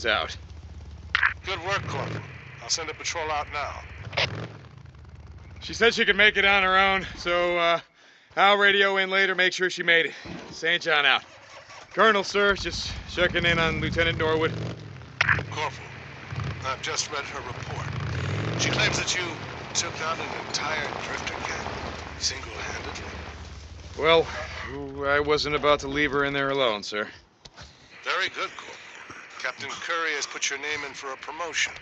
is out. Good work, Corporal. I'll send a patrol out now. She said she could make it on her own, so uh, I'll radio in later, make sure she made it. St. John out. Colonel, sir, just checking in on Lieutenant Norwood. Corporal, I've just read her report. She claims that you took out an entire drifter camp single-handedly. Well, I wasn't about to leave her in there alone, sir. Very good, Corporal. Captain Curry has put your name in for a promotion.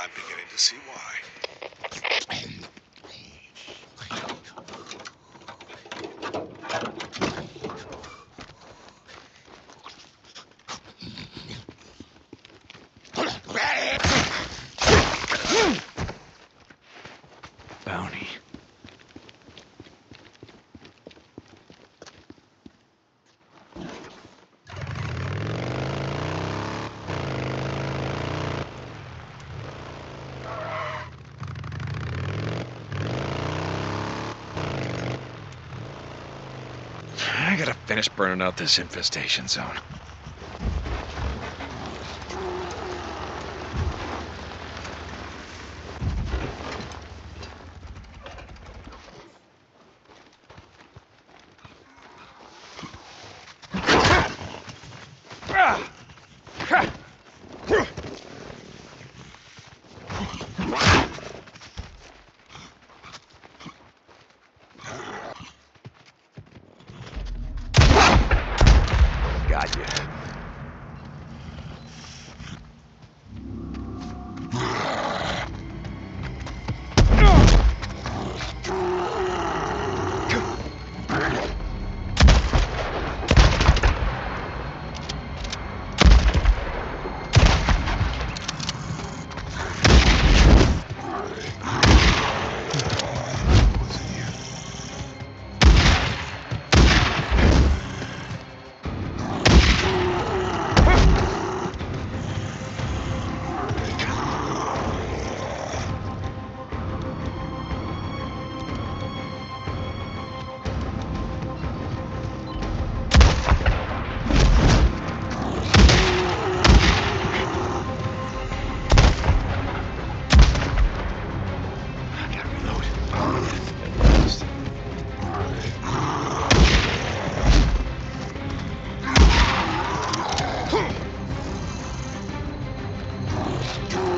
I'm beginning to see why. Bounty. I gotta finish burning out this infestation zone. Got you. Destroy.